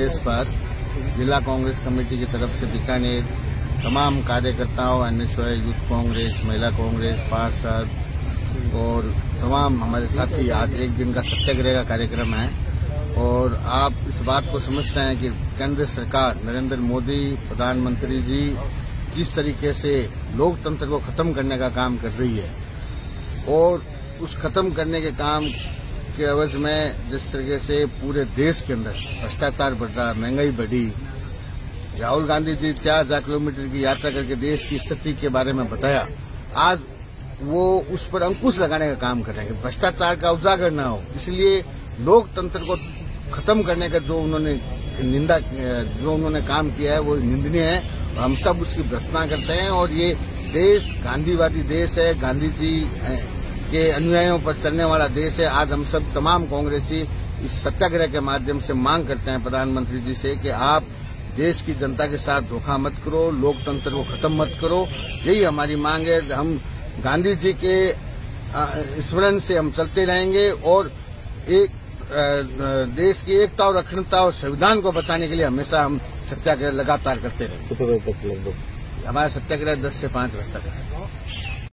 जिला कांग्रेस कमेटी की तरफ़ से बीकानेर तमाम कार्यकर्ताओं एनएसवाई यूथ कांग्रेस, महिला कांग्रेस, पार्षद और तमाम हमारे साथी आज एक दिन का सत्याग्रह का कार्यक्रम है। और आप इस बात को समझते हैं कि केंद्र सरकार नरेंद्र मोदी, प्रधानमंत्री जी जिस तरीके से लोकतंत्र को खत्म करने का काम कर रही है और उस खत्म करने के काम के अवज में जिस तरीके से पूरे देश के अंदर भ्रष्टाचार बढ़ रहा, महँगाई बढ़ी, राहुल गांधी जी चार हज़ार किलोमीटर की यात्रा करके देश की स्थिति के बारे में बताया, आज वो उस पर अंकुश लगाने का काम कर रहे हैं भ्रष्टाचार का उजागर न हो। इसलिए लोकतंत्र को खत्म करने का जो उन्होंने निंदा, जो उन्होंने काम किया है, वो निंदनीय है और हम सब उसकी भ्रष्टना करते हैं और ये देश गांधीवादी देश है, गांधी जी के अनुयायियों पर चलने वाला देश है। आज हम सब तमाम कांग्रेसी इस सत्याग्रह के माध्यम से मांग करते हैं प्रधानमंत्री जी से कि आप देश की जनता के साथ धोखा मत करो लोकतंत्र को खत्म मत करो। यही हमारी मांग है। हम गांधी जी के स्मरण से हम चलते रहेंगे और एक देश की एकता और अखंडता और संविधान को बचाने के लिए हमेशा हम सत्याग्रह लगातार करते रहेंगे। कितने बजे तक लगभग? हमारा सत्याग्रह दस से पाँच बजे तक है।